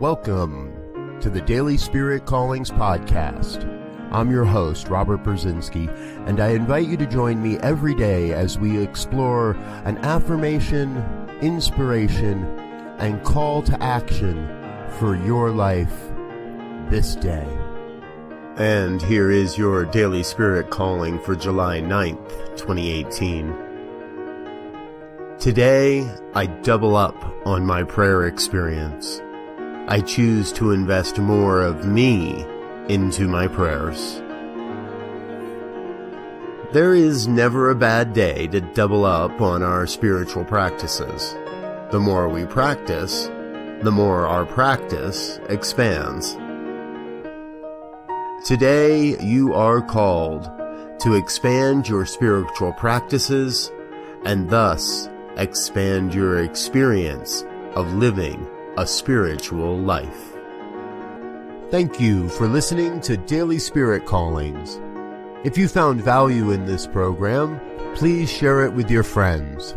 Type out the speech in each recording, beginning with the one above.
Welcome to the Daily Spirit Callings Podcast. I'm your host, Robert Brzezinski, and I invite you to join me every day as we explore an affirmation, inspiration, and call to action for your life this day. And here is your Daily Spirit Calling for July 9th, 2018. Today, I double up on my prayer experience. I choose to invest more of me into my prayers. There is never a bad day to double up on our spiritual practices. The more we practice, the more our practice expands. Today, you are called to expand your spiritual practices and thus expand your experience of living a spiritual life. Thank you for listening to Daily Spirit Callings. If you found value in this program, please share it with your friends.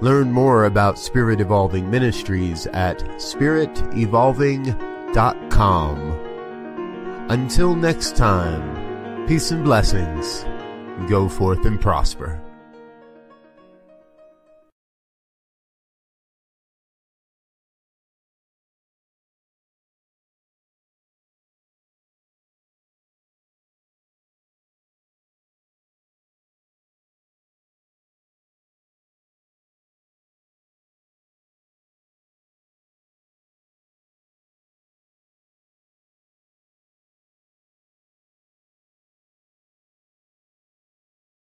Learn more about Spirit Evolving Ministries at spiritevolving.com. Until next time, peace and blessings. Go forth and prosper.